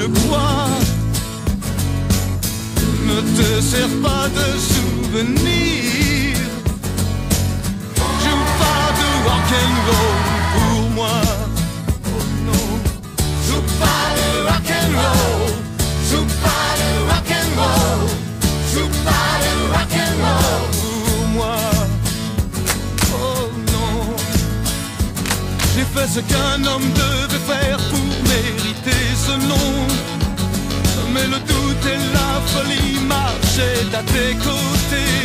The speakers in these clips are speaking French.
une croix. Ne te sert pas de souvenir. Joue pas de rock and roll pour moi. Oh non. Joue pas de rock and roll. Joue pas de rock and roll. Joue pas J'ai fait ce qu'un homme devait faire pour mériter ce nom. Mais le doute et la folie marchaient à tes côtés.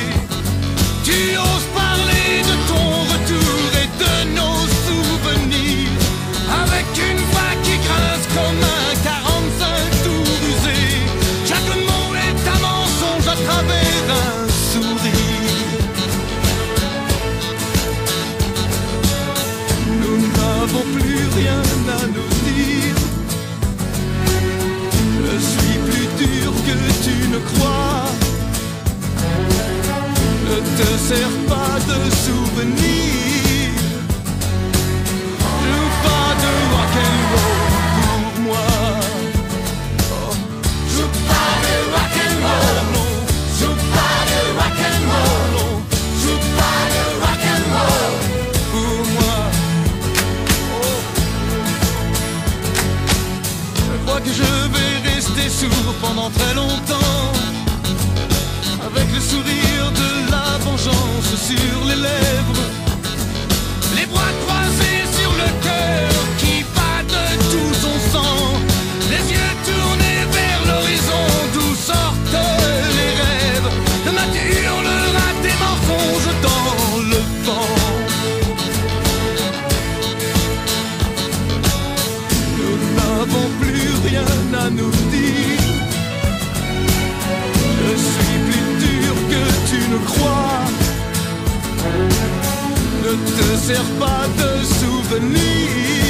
Tu oses parler de ton plus rien à nous dire. Je suis plus dur que tu ne crois. Ne te sers pas de souvenirs. crois que je vais rester sourd pendant très longtemps. sert pas de souvenir.